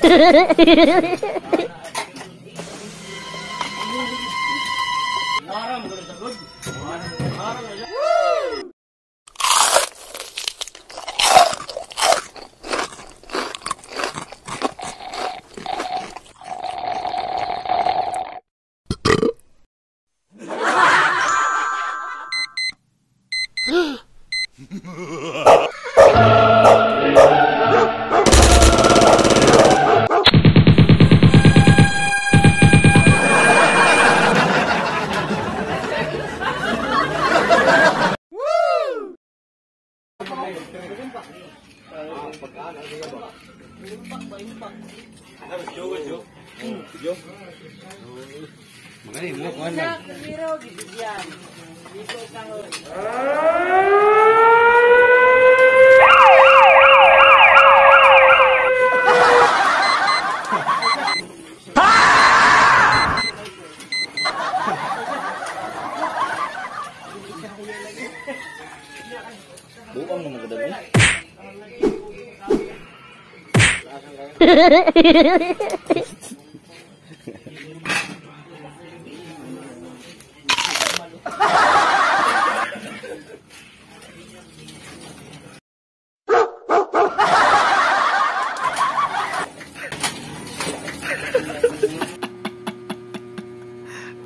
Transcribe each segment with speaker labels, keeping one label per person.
Speaker 1: フフフフフ。Makanya mo ko na. Zero gibigyan. Dito kahoy. Buang mo magdadala.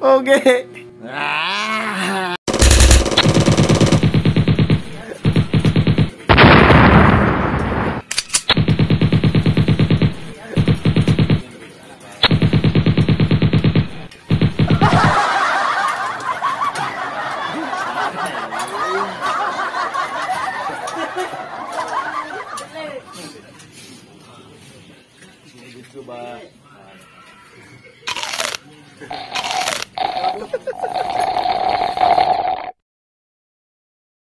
Speaker 1: okay. Coba.